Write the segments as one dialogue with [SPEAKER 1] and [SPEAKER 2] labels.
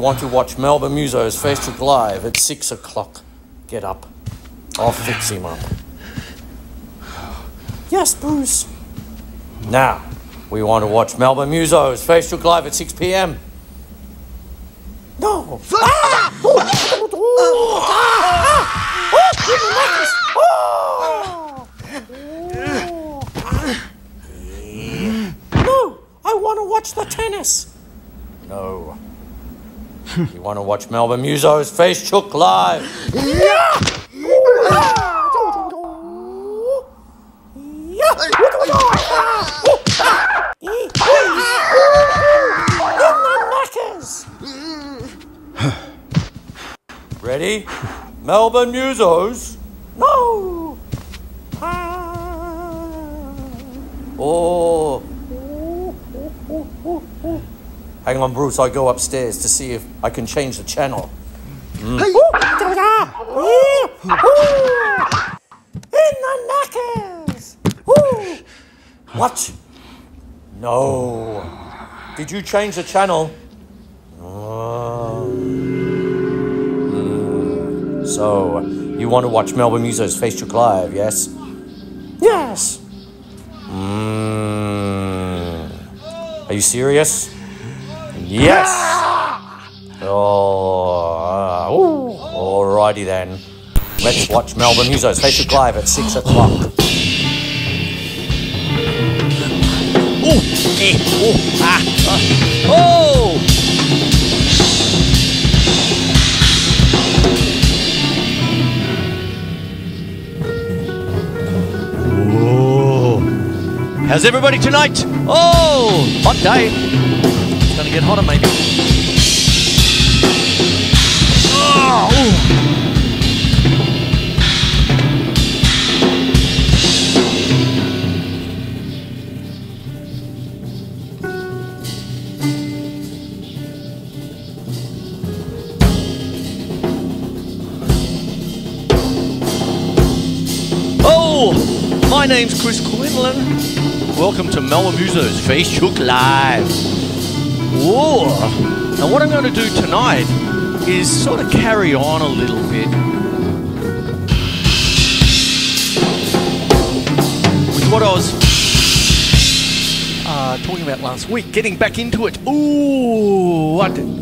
[SPEAKER 1] want to watch Melbourne Muso's Facebook Live at 6 o'clock. Get up. I'll fix him up. Yes, Bruce. Now, we want to watch Melbourne Muso's Facebook Live at 6 p.m. No. Ah! No, I want to watch the tennis. No. you want to watch Melbourne Muso's Facebook Live? Ready? Melbourne Musos? Hang on, Bruce. I go upstairs to see if I can change the channel. Mm. In the knackers! Woo. What? No. Did you change the channel? Oh. Mm. So, you want to watch Melbourne Muso's Facebook Live, yes? Yes. Mm. Are you serious? Yes. Oh. uh, ooh. Alrighty then. Let's watch Melbourne Muso's Facebook Live at six o'clock.
[SPEAKER 2] Ooh, eh, ooh, ah, ah, oh! How's everybody tonight? Oh, hot day. Get hotter, maybe. Oh. Oh, my name's Chris Quinlan. Welcome to Melbourne Muso's Facebook Live. Now, what I'm going to do tonight is sort of carry on a little bit with what I was uh, talking about last week, getting back into it. Ooh, what?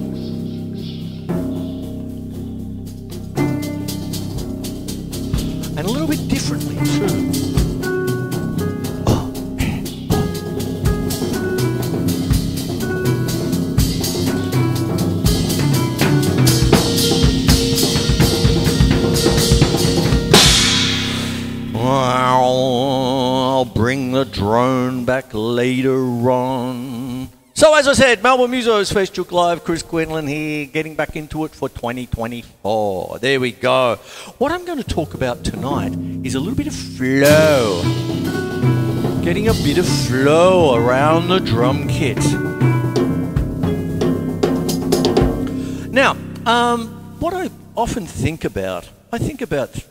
[SPEAKER 2] The drone back later on. So, as I said, Melbourne Muso's Facebook Live, Chris Quinlan here, getting back into it for 2024. There we go. What I'm going to talk about tonight is a little bit of flow. Getting a bit of flow around the drum kit. Now, um, what I often think about, I think about,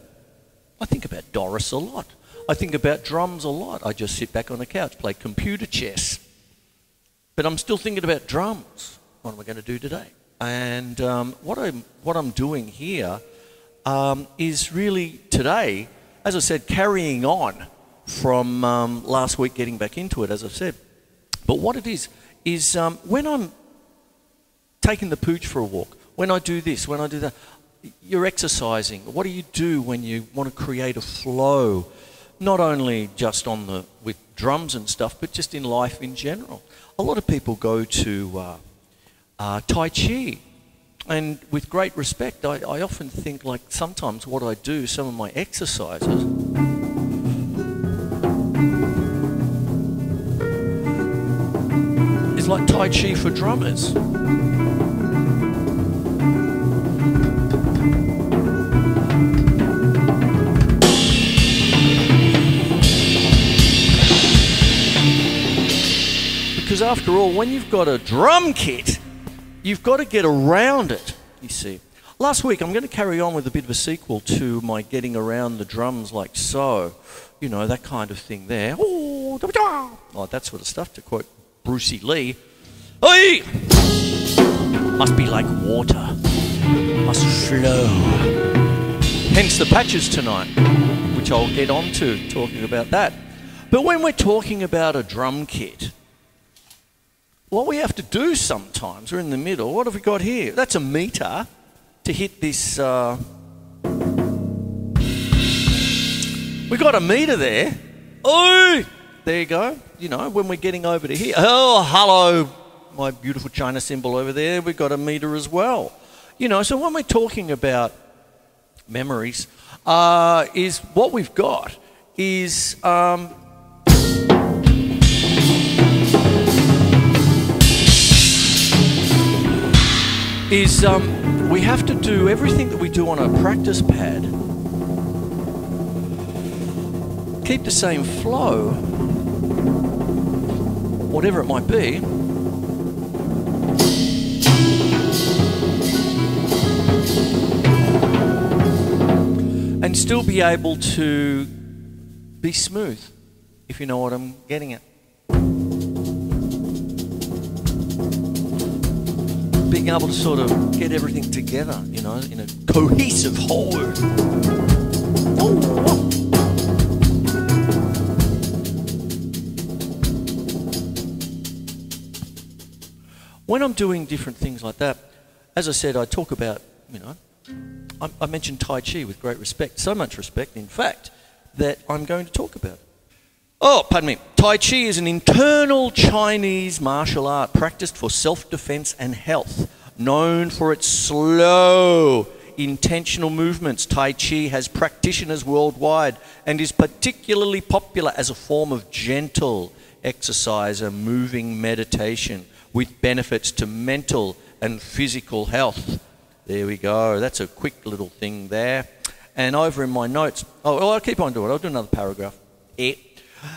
[SPEAKER 2] I think about Doris a lot. I think about drums a lot. I just sit back on the couch, play computer chess. But I'm still thinking about drums. What am I going to do today? And um, what I'm what I'm doing here um, is really today, as I said, carrying on from um, last week, getting back into it, as I've said. But what it is is um, when I'm taking the pooch for a walk, when I do this, when I do that, you're exercising. What do you do when you want to create a flow? Not only just on the with drums and stuff, but just in life in general. A lot of people go to uh, uh, Tai Chi, and with great respect, I, I often think like sometimes what I do, some of my exercises. Is like Tai Chi for drummers. Because after all, when you've got a drum kit, you've got to get around it, you see. Last week, I'm going to carry on with a bit of a sequel to my getting around the drums like so. You know, that kind of thing there. Oh, that sort of stuff, to quote Brucey Lee. Hey! must be like water, must flow. Hence the patches tonight, which I'll get on to talking about that. But when we're talking about a drum kit, what we have to do sometimes, we're in the middle, what have we got here? That's a meter to hit this. Uh, we got a meter there. Oh, there you go. You know, when we're getting over to here. Oh, hello, my beautiful China cymbal over there. We've got a meter as well. You know, so when we're talking about memories, uh, is what we've got is um, is um, we have to do everything that we do on a practice pad, keep the same flow, whatever it might be. And still be able to be smooth, if you know what I'm getting at. Being able to sort of get everything together, you know, in a cohesive whole. When I'm doing different things like that, as I said, I talk about, you know, I, I mentioned Tai Chi with great respect, so much respect, in fact, that I'm going to talk about it. Oh, pardon me. Tai Chi is an internal Chinese martial art practiced for self defense and health, known for its slow, intentional movements. Tai Chi has practitioners worldwide and is particularly popular as a form of gentle exercise and moving meditation with benefits to mental and physical health. There we go. That's a quick little thing there. And over in my notes, oh, I'll keep on doing it. I'll do another paragraph. It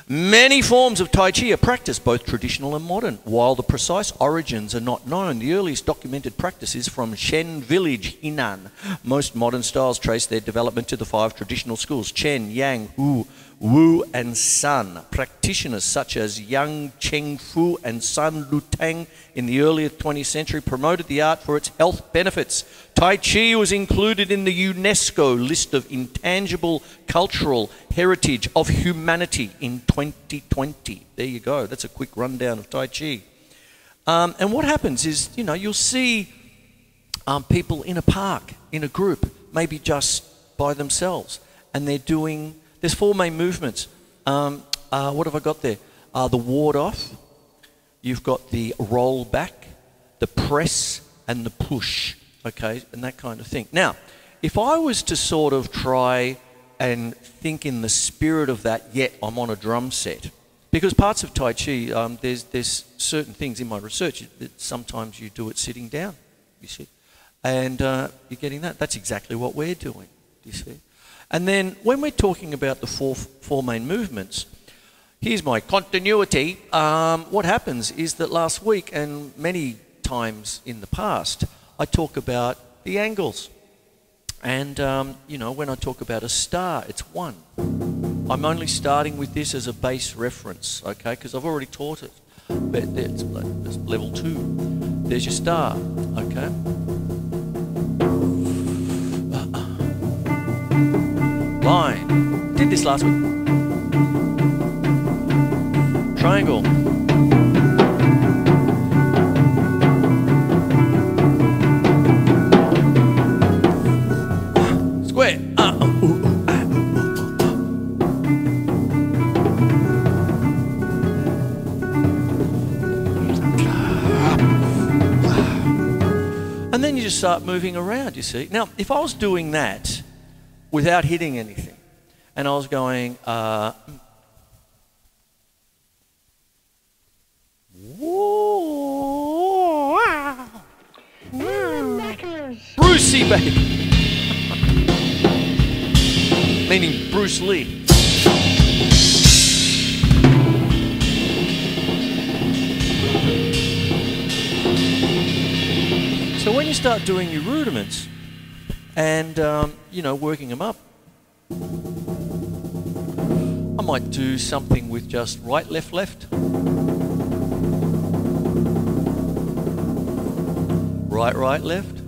[SPEAKER 2] Many forms of Tai Chi are practiced, both traditional and modern. While the precise origins are not known, the earliest documented practice is from Chen Village, Henan. Most modern styles trace their development to the five traditional schools Chen, Yang, Hu, Wu, and Sun. Practitioners such as Yang Chengfu and Sun Lutang in the early 20th century promoted the art for its health benefits. Tai Chi was included in the UNESCO list of intangible cultural heritage of humanity in 2020. There you go. That's a quick rundown of Tai Chi. Um, and what happens is, you know, you'll see um, people in a park, in a group, maybe just by themselves, and they're doing there's four main movements. Um, uh, what have I got there? Uh, the ward off, you've got the roll back, the press, and the push, okay, and that kind of thing. Now, if I was to sort of try and think in the spirit of that, yet I'm on a drum set, because parts of Tai Chi, um, there's, there's certain things in my research that sometimes you do it sitting down, you see. And uh, you're getting that. That's exactly what we're doing, you see. And then when we're talking about the four, four main movements, here's my continuity. Um, what happens is that last week and many times in the past, I talk about the angles. And, um, you know, when I talk about a star, it's one. I'm only starting with this as a base reference, okay, because I've already taught it. But it's, it's level two. There's your star, okay? Line. Did this last week. Triangle. Square. Uh, uh, ah, And then you just start moving around, you see. Now, if I was doing that without hitting anything, and I was going, uh, Brucey, baby. Meaning Bruce Lee. So when you start doing your rudiments and, um, you know, working them up, I might do something with just right, left, left. Right, right, left.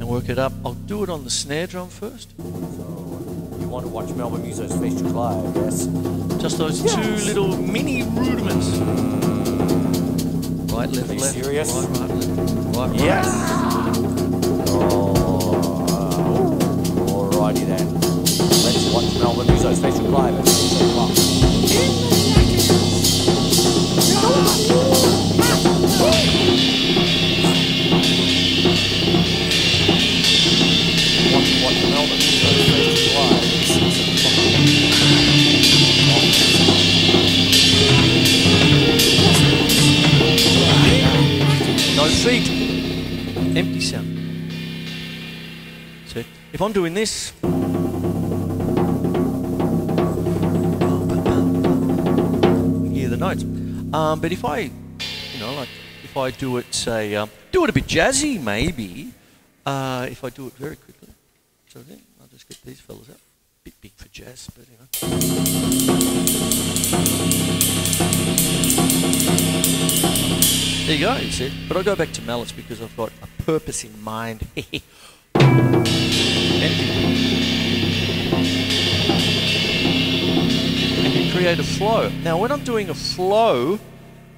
[SPEAKER 2] And work it up. I'll do it on the snare drum first.
[SPEAKER 1] So, you want to watch Melbourne Muso's Shook Live, yes?
[SPEAKER 2] Just those
[SPEAKER 1] Yes.
[SPEAKER 2] two little mini rudiments. Right, left,
[SPEAKER 1] Are you
[SPEAKER 2] left.
[SPEAKER 1] serious?
[SPEAKER 2] Right, right, left. Right, right.
[SPEAKER 1] Yes! Oh, alrighty then. Let's watch Melbourne Muso's Face Shook Live at 6 o'clock.
[SPEAKER 2] Empty sound. So If I'm doing this. Hear the notes. Um, but if I, you know, like if I do it, say, um, do it a bit jazzy, maybe. Uh, if I do it very quickly. So then I'll just get these fellas out. Bit big for jazz, but you know. There you go, you see. But I go back to mallets because I've got a purpose in mind. and you create a flow. Now, when I'm doing a flow,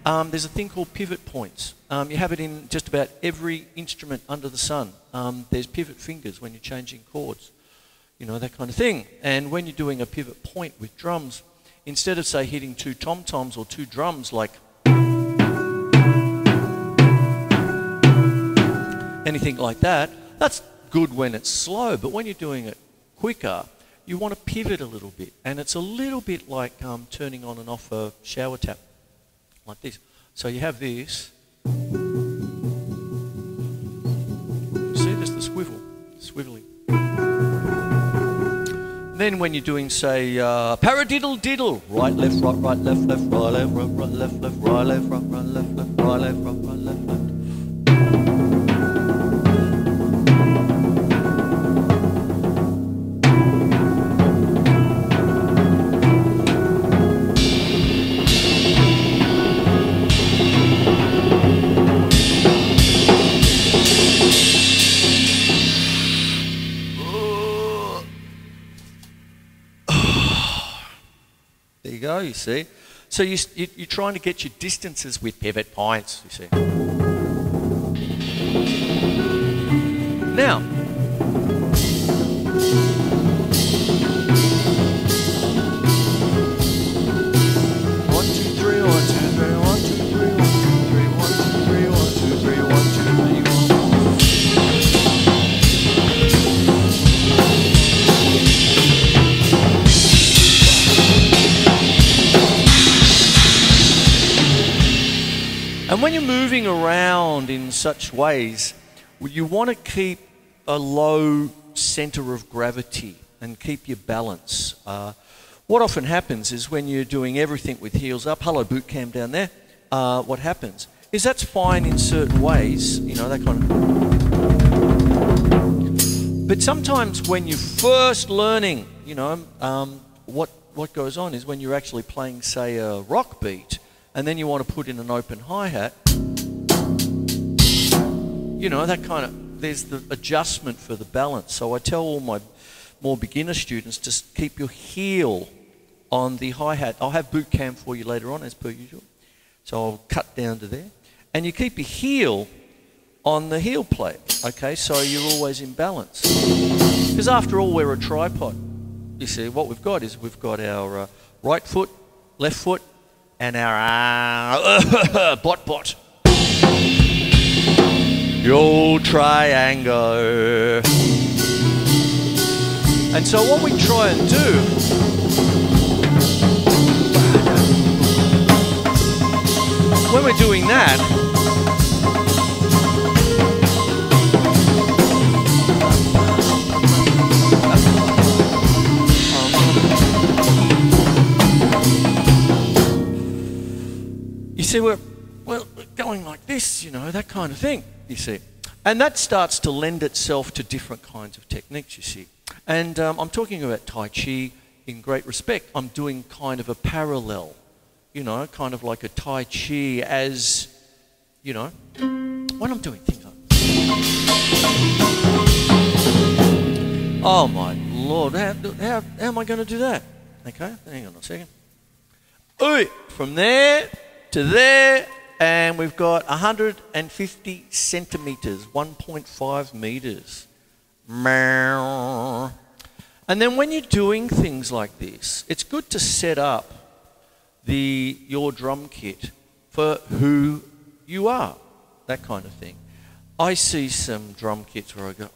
[SPEAKER 2] um, there's a thing called pivot points. Um, you have it in just about every instrument under the sun. Um, there's pivot fingers when you're changing chords, you know, that kind of thing. And when you're doing a pivot point with drums, instead of, say, hitting two tom toms or two drums like anything like that, that's good when it's slow, but when you're doing it quicker, you want to pivot a little bit. And it's a little bit like um, turning on and off a shower tap, like this. So you have this. See, there's the swivel, swiveling. Then when you're doing, say, uh, paradiddle diddle, right, left, right, right, left, left, right, left, right, right, left, left, right, left, right, right, left, left, right, left, right, right, left, left. You see. So you, you, you're trying to get your distances with pivot points, you see. Now, And when you're moving around in such ways, you want to keep a low center of gravity and keep your balance. Uh, what often happens is when you're doing everything with heels up, hello boot cam down there, uh, what happens is that's fine in certain ways, you know, that kind of. But sometimes when you're first learning, you know, um, what, what goes on is when you're actually playing, say, a rock beat, and then you want to put in an open hi-hat, you know, that kind of, there's the adjustment for the balance. So I tell all my more beginner students to keep your heel on the hi-hat. I'll have boot camp for you later on as per usual. So I'll cut down to there. And you keep your heel on the heel plate, okay? So you're always in balance. Because after all, we're a tripod. You see, what we've got is we've got our uh, right foot, left foot, and our uh, bot bot. Old triangle. And so what we try and do when we're doing that, see, we're, we're going like this, you know, that kind of thing, you see. And that starts to lend itself to different kinds of techniques, you see. And um, I'm talking about Tai Chi in great respect. I'm doing kind of a parallel, you know, kind of like a Tai Chi as, you know, when I'm doing things Oh my lord, how, how, how am I going to do that? Okay, hang on a second. Ooh, from there to there, and we've got 150 centimeters, 1.5 meters. And then when you're doing things like this, it's good to set up the your drum kit for who you are, that kind of thing. I see some drum kits where I go,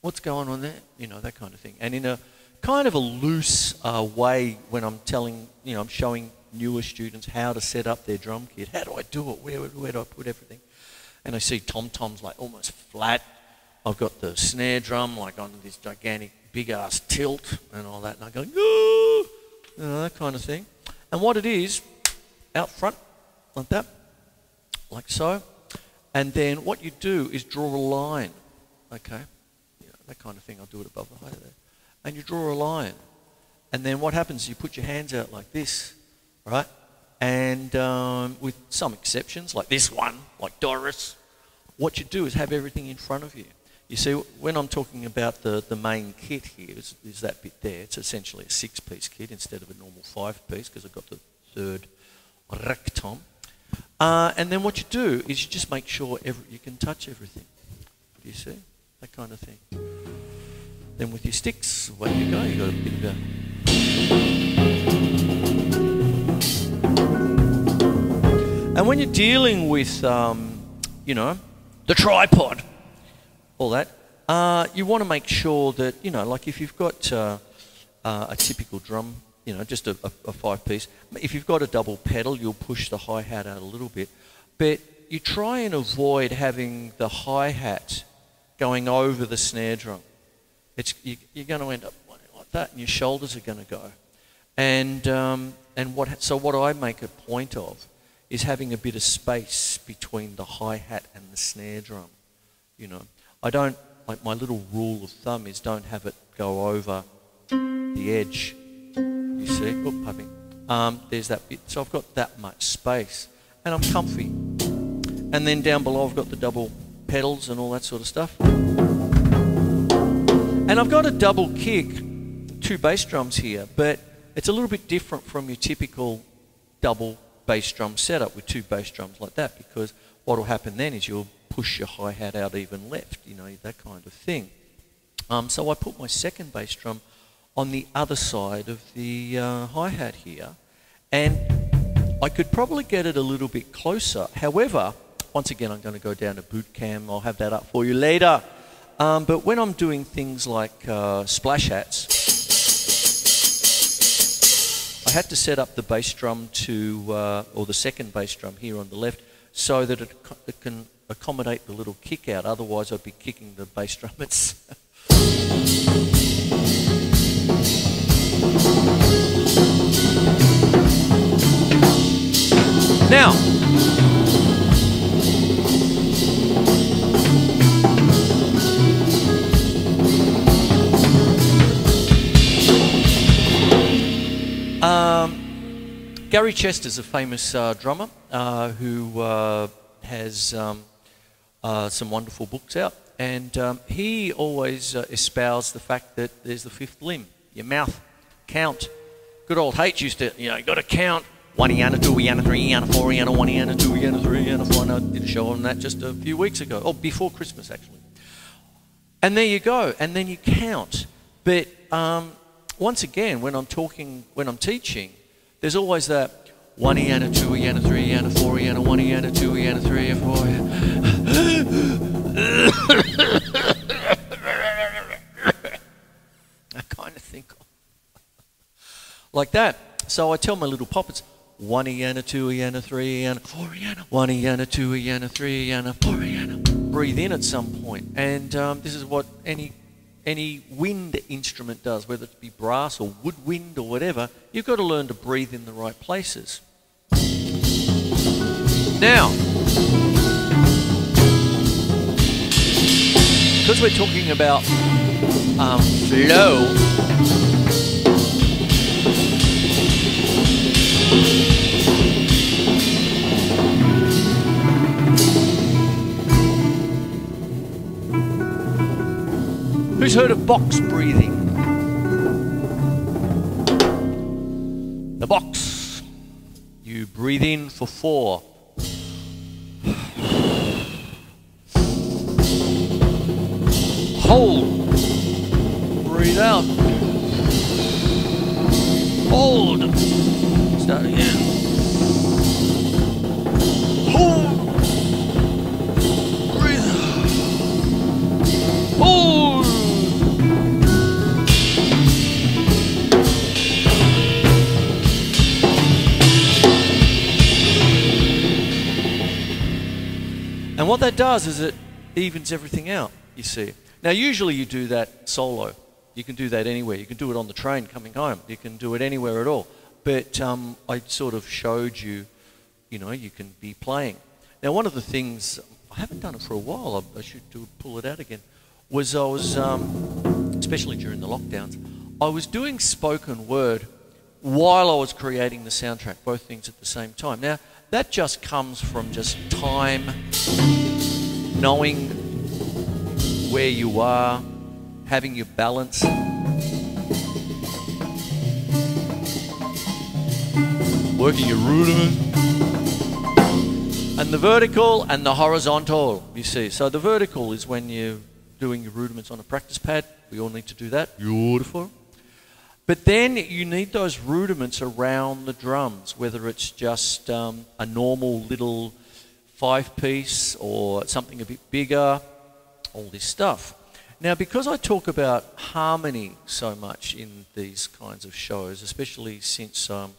[SPEAKER 2] what's going on there? You know, that kind of thing. And in a kind of a loose uh, way, when I'm telling, you know, I'm showing newer students how to set up their drum kit. How do I do it? Where, where do I put everything? And I see tom toms like almost flat. I've got the snare drum like on this gigantic big ass tilt and all that. And I go, you know, that kind of thing. And what it is, out front, like that, like so. And then what you do is draw a line, okay? that kind of thing. I'll do it above the height there. And you draw a line. And then what happens, you put your hands out like this, right? And um, with some exceptions, like this one, like Doris, what you do is have everything in front of you. You see, when I'm talking about the, the main kit here, is, is that bit there. It's essentially a six-piece kit instead of a normal five-piece because I've got the third rack tom. Uh, and then what you do is you just make sure every, you can touch everything. Do you see? That kind of thing. Then with your sticks, away you go. You got a bit of a And when you're dealing with, um, you know, the tripod, all that, uh, you want to make sure that, you know, like if you've got uh, uh, a typical drum, you know, just a, a, a five piece, if you've got a double pedal, you'll push the hi hat out a little bit. But you try and avoid having the hi hat going over the snare drum. It's, you, are going to end up like that, and your shoulders are going to go. And, um, and what, so what I make a point of is having a bit of space between the hi-hat and the snare drum. You know, I don't, like my little rule of thumb is don't have it go over the edge. You see? Oop, puppy. Um, there's that bit. So I've got that much space. And I'm comfy. And then down below I've got the double pedals and all that sort of stuff. And I've got a double kick, two bass drums here, but it's a little bit different from your typical double bass drum setup with two bass drums like that because what will happen then is you'll push your hi-hat out even left, you know, that kind of thing. Um, so I put my second bass drum on the other side of the uh, hi-hat here and I could probably get it a little bit closer. However, once again, I'm going to go down to boot camp. I'll have that up for you later. Um, but when I'm doing things like uh, splash hats, had to set up the bass drum to, uh, or the second bass drum here on the left, so that it, it can accommodate the little kick out. Otherwise, I'd be kicking the bass drum itself. now, Gary Chester's a famous uh, drummer uh, who uh, has um, uh, some wonderful books out, and um, he always uh, espoused the fact that there's the fifth limb, your mouth count. Good old H used to, you know, you got to count one yana, two yana, three yana, four yana, one yana, two yana, three yana, four. I did a show on that just a few weeks ago, or oh, before Christmas actually. And there you go, and then you count. But um, once again, when I'm talking, when I'm teaching, there's always that one yana, two yana, three yana, four yana, one yana, two yana, three and four. that kind of thing. like that. So I tell my little poppets, one yana, two yana, three yana, four yana, one yana, two yana, three yana, four yana. Breathe in at some point, and um, this is what any any wind instrument does, whether it be brass or woodwind or whatever, you've got to learn to breathe in the right places. Now, because we're talking about um, flow, Who's heard of box breathing? The box. You breathe in for four. Hold. Breathe out. Hold. Start again. What that does is it evens everything out, you see. Now, usually you do that solo. You can do that anywhere. You can do it on the train coming home. You can do it anywhere at all. But um, I sort of showed you, you know, you can be playing. Now, one of the things, I haven't done it for a while, I, I should do, pull it out again, was I was, um, especially during the lockdowns, I was doing spoken word while I was creating the soundtrack, both things at the same time. Now, that just comes from just time, knowing where you are, having your balance. Working your rudiment. And the vertical and the horizontal, you see. So the vertical is when you're doing your rudiments on a practice pad. We all need to do that. Beautiful. But then you need those rudiments around the drums, whether it's just um, a normal little five piece or something a bit bigger, all this stuff. Now, because I talk about harmony so much in these kinds of shows, especially since um,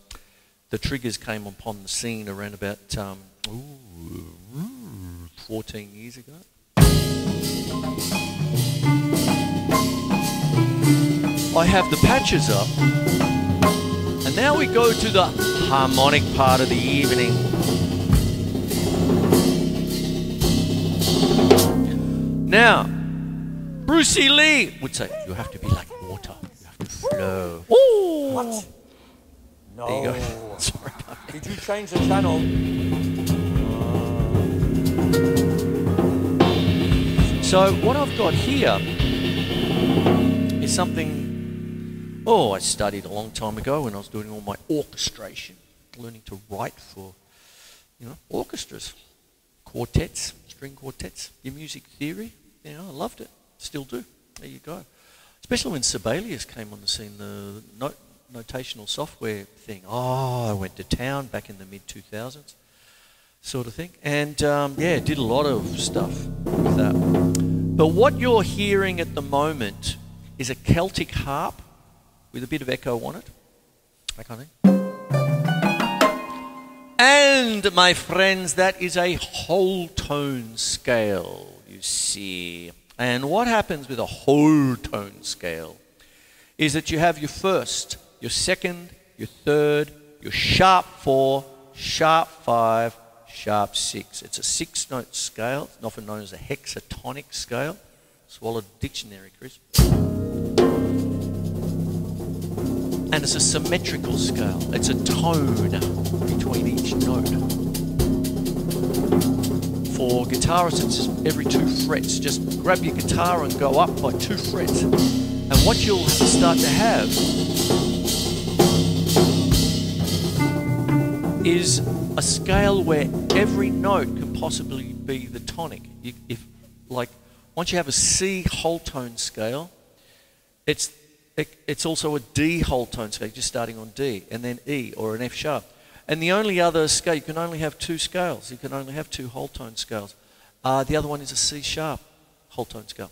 [SPEAKER 2] the Triggers came upon the scene around about um, ooh, 14 years ago. I have the patches up. And now we go to the harmonic part of the evening. Now, Brucey Lee would say, You have to be like water, you have to flow. Ooh.
[SPEAKER 1] What? No.
[SPEAKER 2] There you go. Sorry.
[SPEAKER 1] Did you change the channel?
[SPEAKER 2] So, what I've got here is something, oh, I studied a long time ago when I was doing all my orchestration, learning to write for, you know, orchestras, quartets, string quartets, your music theory. You know, I loved it. Still do. There you go. Especially when Sibelius came on the scene, the note, notational software thing. Oh, I went to town back in the mid 2000s, sort of thing. And um, yeah, did a lot of stuff with that. But what you're hearing at the moment is a Celtic harp with a bit of echo on it. That kind of thing. And, my friends, that is a whole tone scale, you see. And what happens with a whole tone scale is that you have your first, your second, your third, your sharp four, sharp five, sharp six. It's a six note scale, often known as a hexatonic scale. Swallowed dictionary, Chris. And it's a symmetrical scale. It's a tone between each note. For guitarists, it's every two frets. Just grab your guitar and go up by two frets. And what you'll start to have is a scale where every note can possibly be the tonic. If, like, once you have a C whole tone scale, it's it, it's also a D whole tone scale, just starting on D, and then E or an F sharp. And the only other scale, you can only have two scales. You can only have two whole tone scales. Uh, the other one is a C sharp whole tone scale.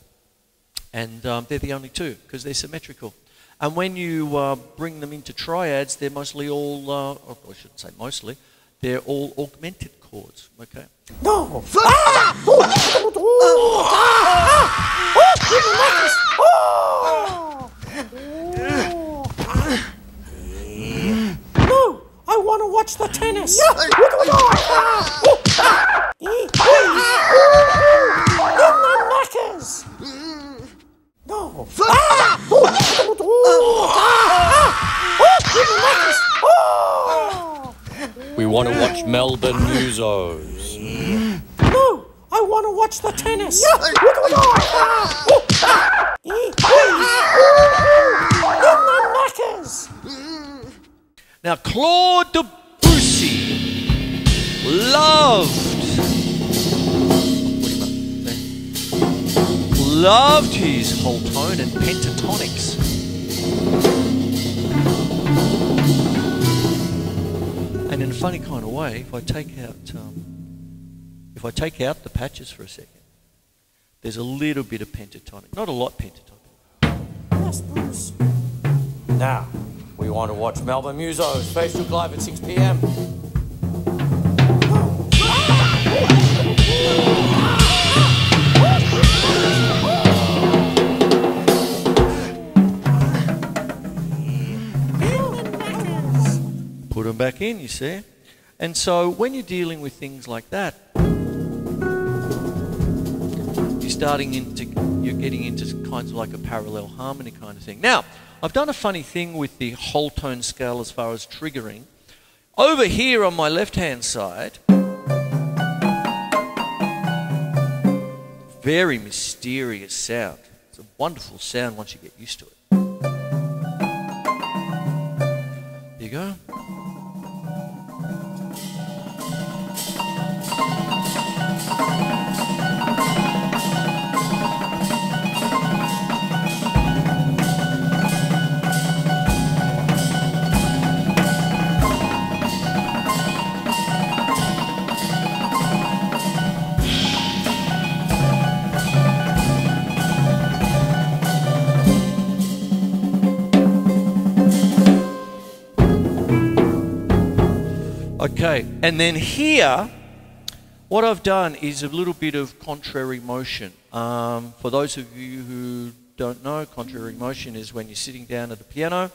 [SPEAKER 2] And um, they're the only two because they're symmetrical. And when you uh, bring them into triads, they're mostly all, uh, oh, I shouldn't say mostly, they're all augmented chords, okay?
[SPEAKER 1] No. Ah! Oh, oh, ah! Oh, give me necklace. Oh! No, I want to watch the tennis. In the knackers. Ah. No. Ah! Give me necklace. Oh!
[SPEAKER 3] We want to watch Melbourne Musos.
[SPEAKER 1] No, I want to watch the tennis.
[SPEAKER 2] Now, Claude Debussy loved. Loved his whole tone and pentatonics. And in a funny kind of way, if I take out, um, if I take out the patches for a second, there's a little bit of pentatonic, not a lot pentatonic.
[SPEAKER 1] Now, we want to watch Melbourne Musos Facebook Live at 6 p.m.
[SPEAKER 2] Put them back in, you see. And so when you're dealing with things like that, you're starting into, you're getting into kinds of like a parallel harmony kind of thing. Now, I've done a funny thing with the whole tone scale as far as triggering. Over here on my left hand side, very mysterious sound. It's a wonderful sound once you get used to it. There you go. Okay, and then here, what I've done is a little bit of contrary motion. Um, for those of you who don't know, contrary motion is when you're sitting down at the piano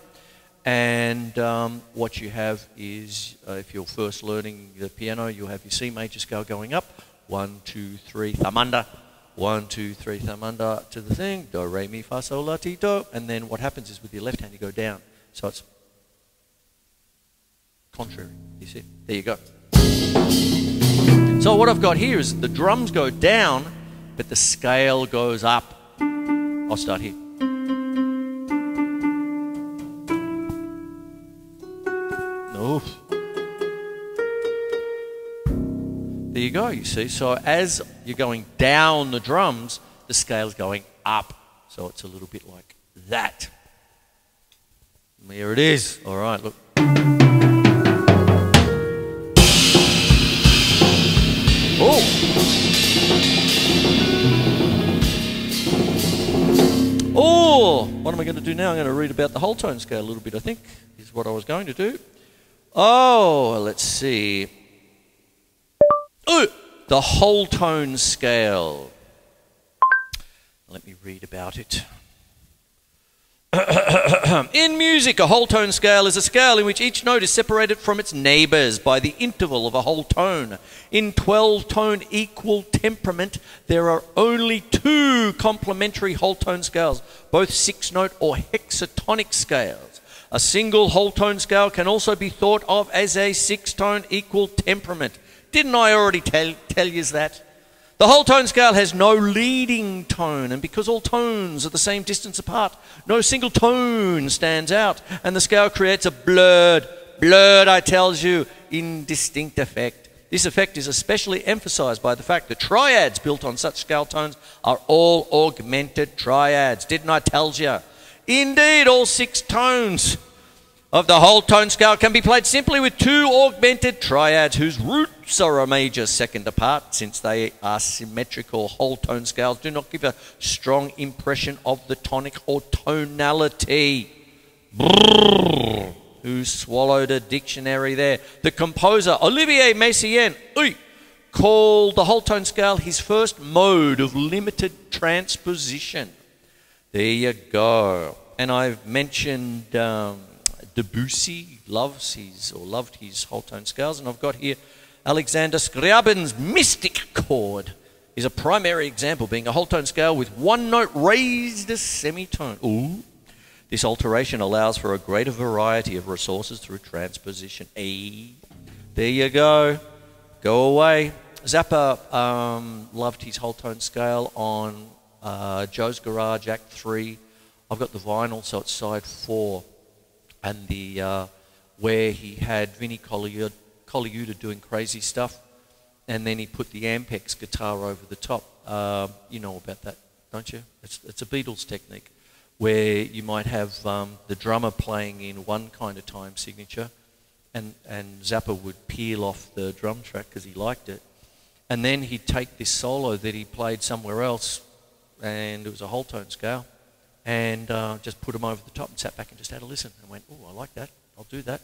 [SPEAKER 2] and um, what you have is, uh, if you're first learning the piano, you'll have your C major scale going up. One, two, three, thumb under. One, two, three, thumb under to the thing. Do, re, mi, fa, sol, la, ti, do. And then what happens is with your left hand, you go down. So it's contrary. You see? There you go. So what I've got here is the drums go down, but the scale goes up. I'll start here. No. There you go, you see. So as you're going down the drums, the scale's going up. So it's a little bit like that. There it is. All right, look. Oh! Oh! What am I going to do now? I'm going to read about the whole tone scale a little bit, I think, is what I was going to do. Oh, let's see. Oh! The whole tone scale. Let me read about it. In music, a whole tone scale is a scale in which each note is separated from its neighbors by the interval of a whole tone. In 12 tone equal temperament, there are only two complementary whole tone scales, both six note or hexatonic scales. A single whole tone scale can also be thought of as a six tone equal temperament. Didn't I already tell, tell you that? The whole tone scale has no leading tone, and because all tones are the same distance apart, no single tone stands out, and the scale creates a blurred, blurred, I tells you, indistinct effect. This effect is especially emphasized by the fact that triads built on such scale tones are all augmented triads. Didn't I tell you? Indeed, all six tones of the whole tone scale can be played simply with two augmented triads whose roots are a major second apart since they are symmetrical whole tone scales do not give a strong impression of the tonic or tonality. Brrr. Who swallowed a dictionary there? The composer Olivier Messiaen called the whole tone scale his first mode of limited transposition. There you go. And I've mentioned um, Debussy loves his or loved his whole tone scales, and I've got here Alexander Scriabin's Mystic chord is a primary example, being a whole tone scale with one note raised a semitone. Ooh. This alteration allows for a greater variety of resources through transposition. E. There you go. Go away. Zappa um, loved his whole tone scale on uh, Joe's Garage Act 3. I've got the vinyl, so it's side 4. And the, uh, where he had Vinnie Colaiuta doing crazy stuff, and then he put the Ampex guitar over the top. Uh, you know about that, don't you? It's, it's a Beatles technique where you might have um, the drummer playing in one kind of time signature, and, and Zappa would peel off the drum track because he liked it. And then he'd take this solo that he played somewhere else, and it was a whole tone scale, and uh, just put them over the top and sat back and just had a listen and went, oh, I like that, I'll do that.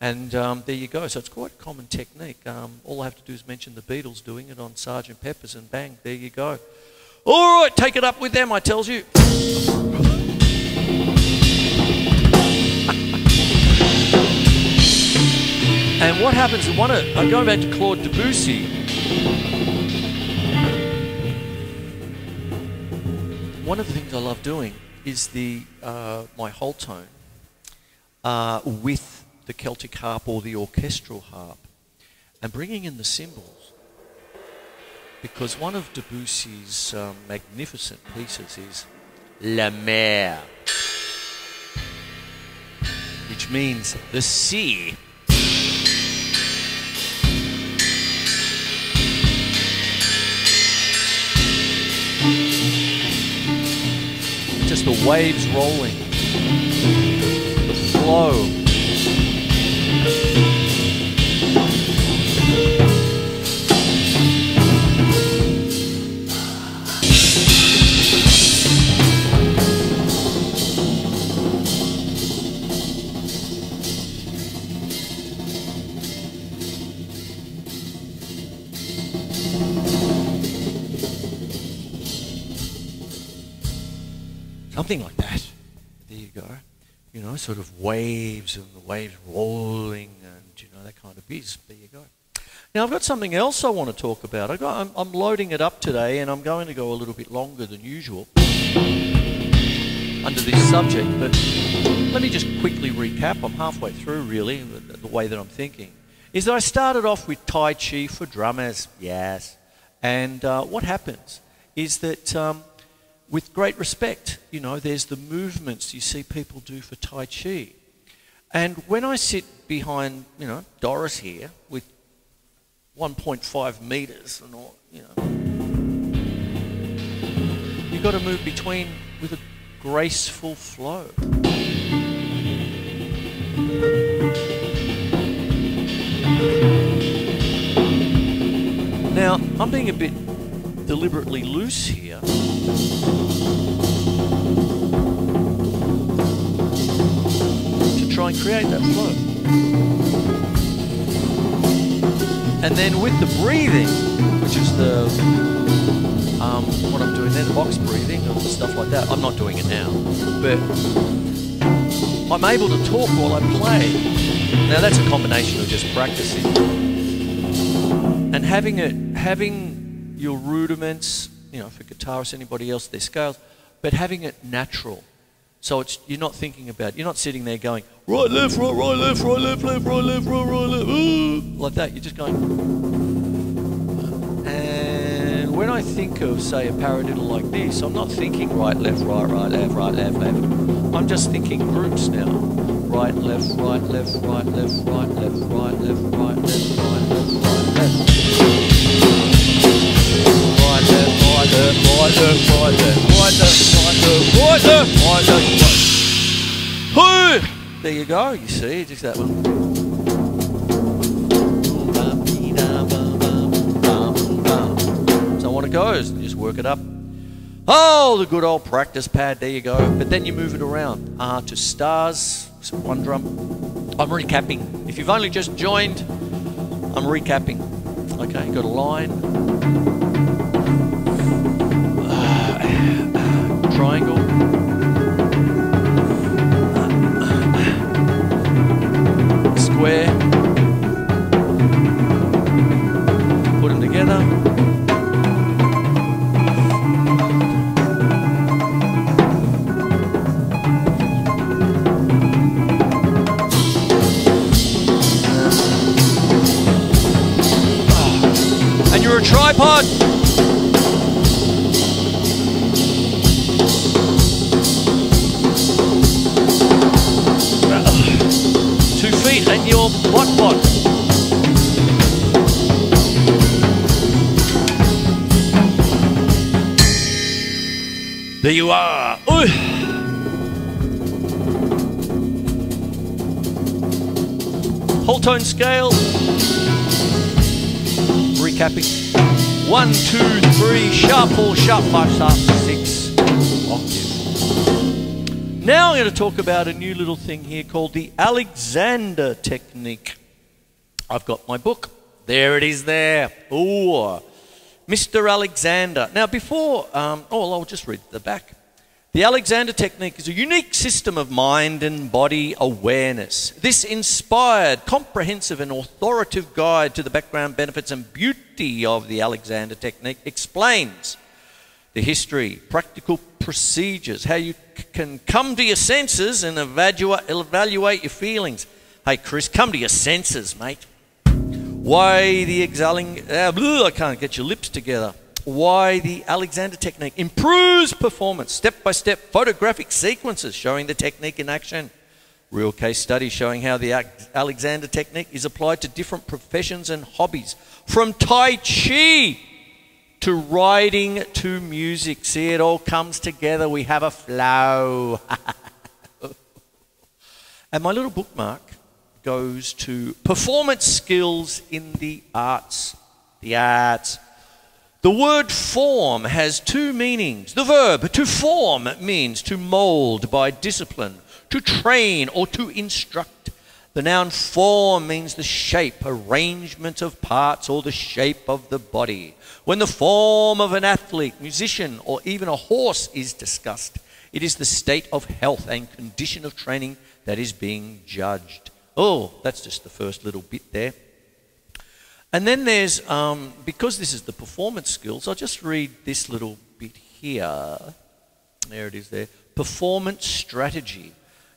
[SPEAKER 2] And um, there you go. So it's quite a common technique. Um, all I have to do is mention the Beatles doing it on Sgt. Pepper's, and bang, there you go. All right, take it up with them, I tells you. and what happens, one of, I'm going back to Claude Debussy. One of the things I love doing is the uh, my whole tone uh, with the Celtic harp or the orchestral harp and bringing in the cymbals. Because one of Debussy's um, magnificent pieces is La Mer, which means the sea. Just the waves rolling, the flow. Something like that. There you go. You know, sort of waves and the waves rolling and, you know, that kind of biz. There you go. Now, I've got something else I want to talk about. I got, I'm, I'm loading it up today and I'm going to go a little bit longer than usual under this subject, but let me just quickly recap. I'm halfway through, really, the, way that I'm thinking. Is that I started off with Tai Chi for drummers, yes. And uh, what happens is that um, with great respect. You know, there's the movements you see people do for Tai Chi. And when I sit behind, you know, Doris here with 1.5 meters and all, you know, you've got to move between with a graceful flow. Now, I'm being a bit deliberately loose here. Try and create that flow. And then with the breathing, which is the um, what I'm doing there, the box breathing and stuff like that. I'm not doing it now, but I'm able to talk while I play. Now that's a combination of just practicing and having it, having your rudiments, you know, for guitarists, anybody else, their scales, but having it natural. So it's you're not thinking about, you're not sitting there going right, left, right, right, left, right, left, left, right, left, right, right, left, uh, like that. You're just going. And when I think of, say, a paradiddle like this, I'm not thinking right, left, right, right, left, right, left, left. I'm just thinking groups now. Right, left, right, left, right, left, right, left, right, left, right, left, right, left, right, left. There you go, you see, just that one. So on it goes, just work it up. Oh, the good old practice pad, there you go. But then you move it around uh, to stars, one drum. I'm recapping. If you've only just joined, I'm recapping. Okay, got a line. Triangle. Square. Tone scale. Recapping. One, two, three, sharp four, sharp five, sharp six. Octave. Now I'm going to talk about a new little thing here called the Alexander Technique. I've got my book. There it is there. Ooh. Mr. Alexander. Now, before, um, oh, I'll just read the back. The Alexander Technique is a unique system of mind and body awareness. This inspired, comprehensive, and authoritative guide to the background benefits and beauty of the Alexander Technique explains the history, practical procedures, how you c- can come to your senses and evaluate, evaluate your feelings. Hey, Chris, come to your senses, mate. Why the exhaling, uh, I can't get your lips together. Why the Alexander technique improves performance, step by step photographic sequences showing the technique in action. Real case studies showing how the Alexander technique is applied to different professions and hobbies. From Tai Chi to writing to music. See, it all comes together. We have a flow. and my little bookmark goes to performance skills in the arts. The arts. The word form has two meanings. The verb to form means to mold by discipline, to train, or to instruct. The noun form means the shape, arrangement of parts, or the shape of the body. When the form of an athlete, musician, or even a horse is discussed, it is the state of health and condition of training that is being judged. Oh, that's just the first little bit there. And then there's, um, because this is the performance skills, I'll just read this little bit here. There it is there. Performance strategy.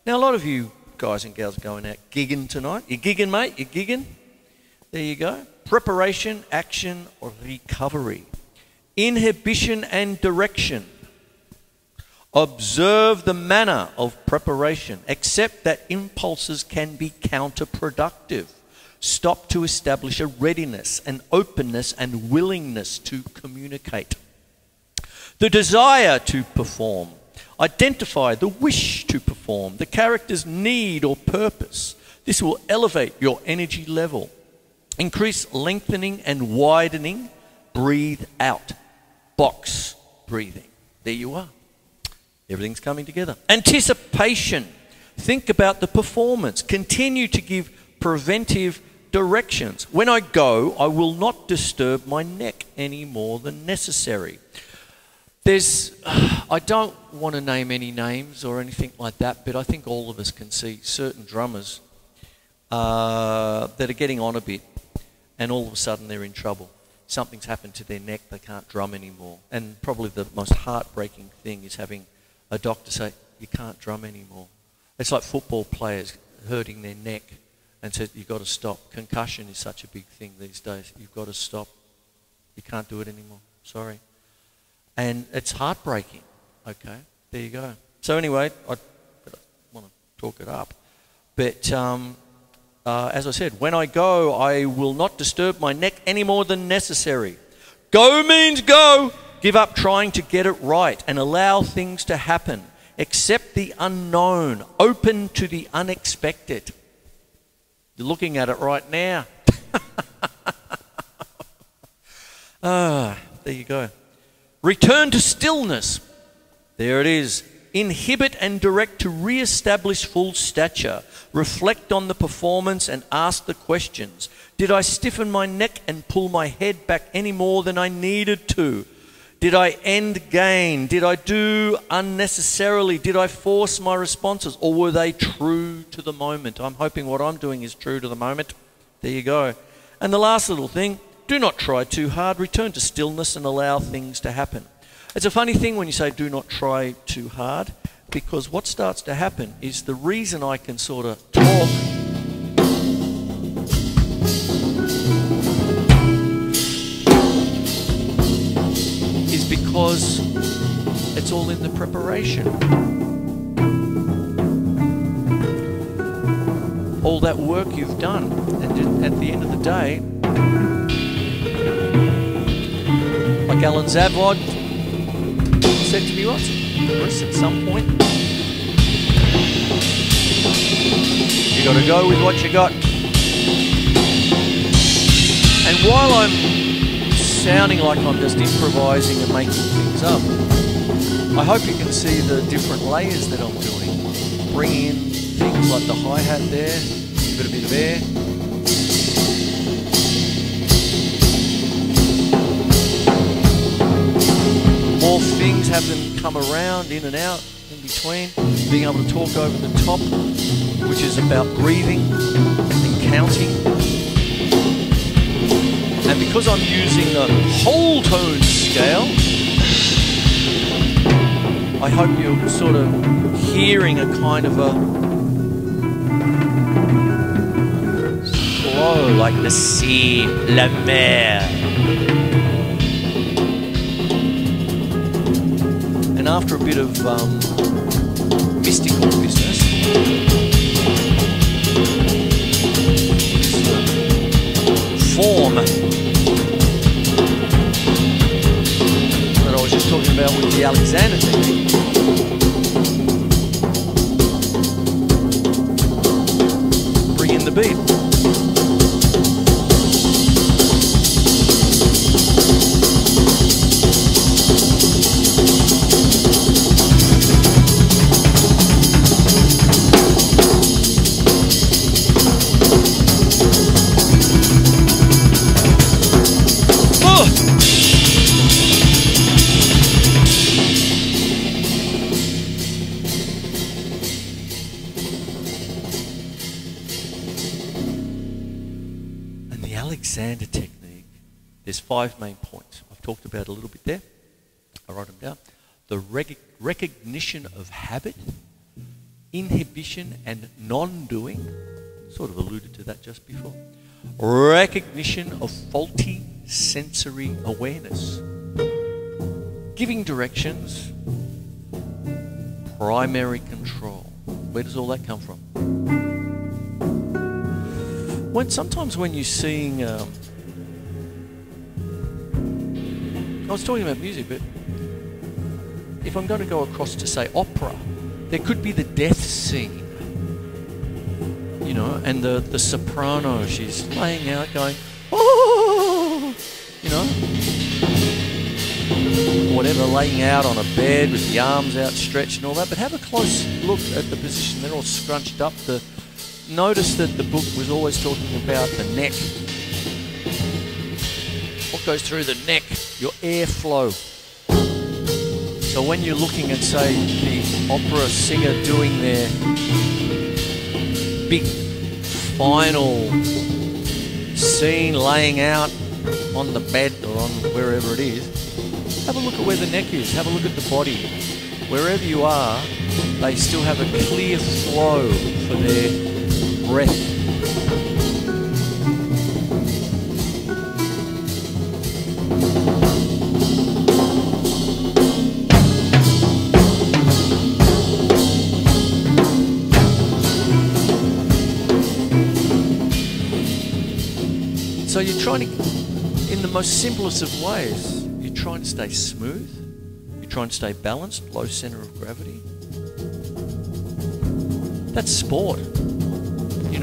[SPEAKER 2] Now, a lot of you guys and gals are going out gigging tonight. You're gigging, mate? You're gigging? There you go. Preparation, action, or recovery. Inhibition and direction. Observe the manner of preparation. Accept that impulses can be counterproductive stop to establish a readiness, an openness, and willingness to communicate. The desire to perform. Identify the wish to perform, the character's need or purpose. This will elevate your energy level. Increase lengthening and widening. Breathe out. Box breathing. There you are. Everything's coming together. Anticipation. Think about the performance. Continue to give preventive directions. When I go, I will not disturb my neck any more than necessary. There's, I don't want to name any names or anything like that, but I think all of us can see certain drummers uh, that are getting on a bit, and all of a sudden they're in trouble. Something's happened to their neck, they can't drum anymore. And probably the most heartbreaking thing is having a doctor say, You can't drum anymore. It's like football players hurting their neck and said, You've got to stop. Concussion is such a big thing these days. You've got to stop. You can't do it anymore. Sorry. And it's heartbreaking. Okay, there you go. So, anyway, I, want to talk it up. But um, uh, as I said, when I go, I will not disturb my neck any more than necessary. Go means go. Give up trying to get it right and allow things to happen. Accept the unknown. Open to the unexpected. You're looking at it right now. ah, there you go. Return to stillness. There it is. Inhibit and direct to re establish full stature. Reflect on the performance and ask the questions. Did I stiffen my neck and pull my head back any more than I needed to? Did I end gain? Did I do unnecessarily? Did I force my responses? Or were they true to the moment? I'm hoping what I'm doing is true to the moment. There you go. And the last little thing do not try too hard. Return to stillness and allow things to happen. It's a funny thing when you say do not try too hard because what starts to happen is the reason I can sort of talk because it's all in the preparation. all that work you've done. And at the end of the day, like Allan Zavod said to me once, Chris, at some point, you got to go with what you got. And while I'm sounding like I'm just improvising and making things up, I hope you can see the different layers that I'm doing. Bring in things like the hi-hat there, give it a bit of air. More things have them come around, in and out, in between. Being able to talk over the top, which is about breathing and counting. Because I'm using the whole tone scale, I hope you're sort of hearing a kind of a flow like the sea, la mer. And after a bit of um, mystical business, form talking about with the Alexander technique. Bring in the beat. Alexander technique, there's five main points. I've talked about a little bit there. I write them down. The rec- recognition of habit, inhibition and non-doing. Sort of alluded to that just before. Recognition of faulty sensory awareness. Giving directions. Primary control. Where does all that come from? When sometimes when you're seeing um, I was talking about music but if I'm going to go across to say opera there could be the death scene you know and the the soprano she's laying out going oh! You know? Whatever laying out on a bed with the arms outstretched and all that but have a close look at the position. They're all scrunched up. The notice that the book was always talking about the neck. What goes through the neck? Your airflow. So when you're looking at, say, the opera singer doing their big final scene laying out on the bed or on wherever it is, have a look at where the neck is. Have a look at the body. Wherever you are, they still have a clear flow for their breath. So you're trying to, in the most simplest of ways, you're trying to stay smooth, you're trying to stay balanced, low center of gravity. That's sport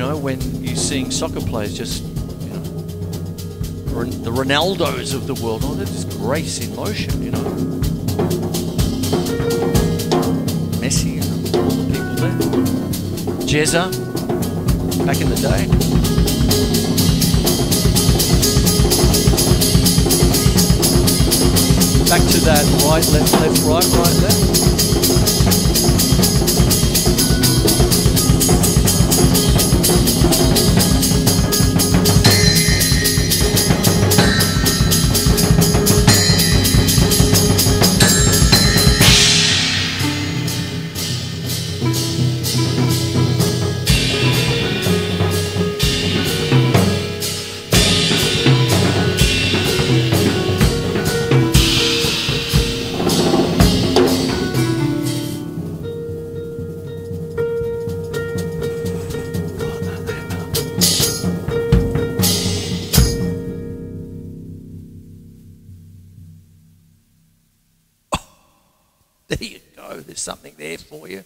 [SPEAKER 2] know, when you're seeing soccer players just, you know, the Ronaldos of the world, oh, they're just grace in motion, you know. Messi and all the people there. Jezza, back in the day. Back to that right, left, left, right, right, left. something there for you.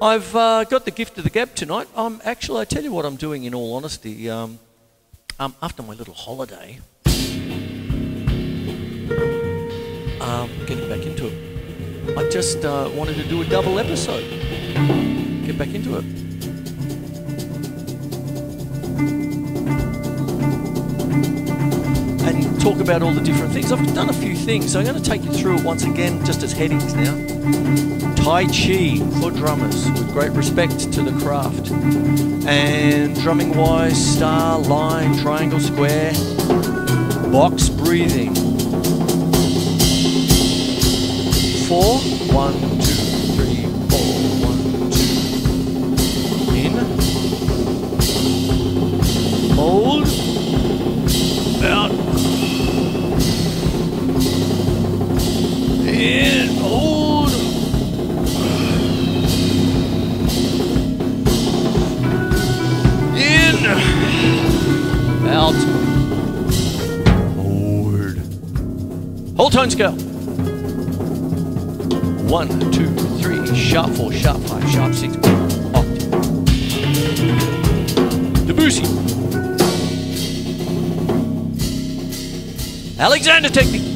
[SPEAKER 2] I've uh, got the gift of the gab tonight. I'm actually, I tell you what I'm doing in all honesty. Um, um, after my little holiday, um, getting back into it. I just uh, wanted to do a double episode. Get back into it. Talk about all the different things. I've done a few things, so I'm going to take you through it once again, just as headings now. Tai Chi for drummers, with great respect to the craft. And drumming wise, star, line, triangle, square, box breathing. Four, one, two, three, One, two, three, sharp four, sharp five, sharp six, octave. Oh. Debussy. Alexander technique.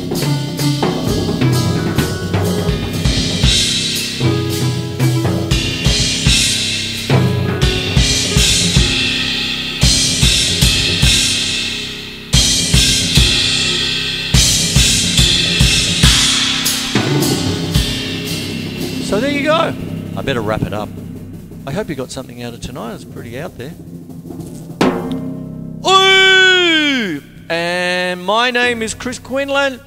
[SPEAKER 2] Better wrap it up. I hope you got something out of tonight. It's pretty out there. Ooh! And my name is Chris Quinlan.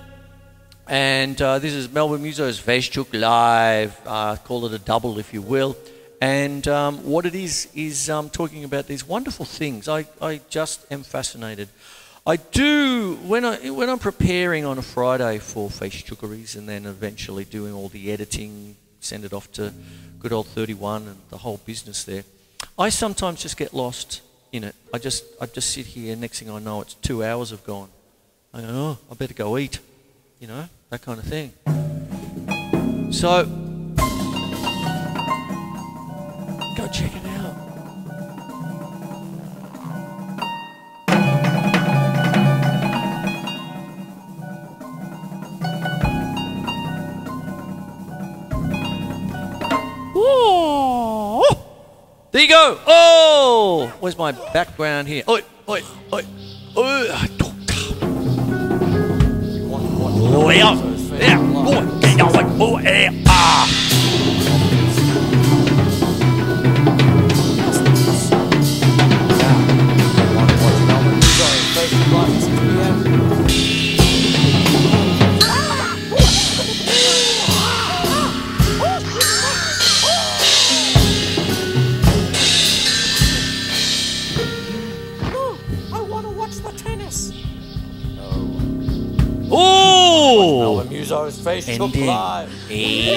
[SPEAKER 2] And uh, this is Melbourne Muso's Facebook Live. Uh, call it a double if you will. And um, what it is, is um, talking about these wonderful things. I, I just am fascinated. I do, when, I, when I'm preparing on a Friday for Face Chookeries and then eventually doing all the editing, send it off to good old 31 and the whole business there, I sometimes just get lost in it. I just, I just sit here, next thing I know, it's two hours have gone. I go, oh, I better go eat, you know, that kind of thing. So, go check it out. There you go. Oh, where's my background here? Oi, oi, oi. Oi. Oh, yeah. Oh, yeah. Oh, yeah. Ah. Ending. Hey.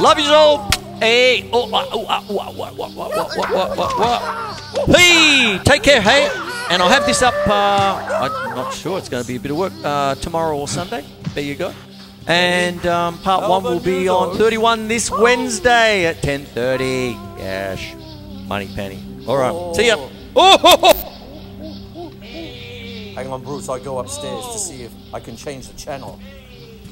[SPEAKER 2] Love you all. Hey. Oh, ah, oh, ah, oh, ah, what, what, what, what, what, what, what, what. Hey, take care, hey. And I'll have this up, uh, I'm not sure, it's going to be a bit of work, uh, tomorrow or Sunday. There you go. And um, part one will be on 31 this Wednesday at 10.30. Yes, money penny. All right, see ya. Oh, ho, ho.
[SPEAKER 1] Hang on, Bruce. I go upstairs to see if I can change the channel.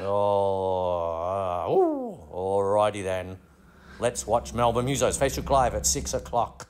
[SPEAKER 1] Oh, uh, ooh. alrighty then. Let's watch Melbourne Musos Face Facebook Live at six o'clock.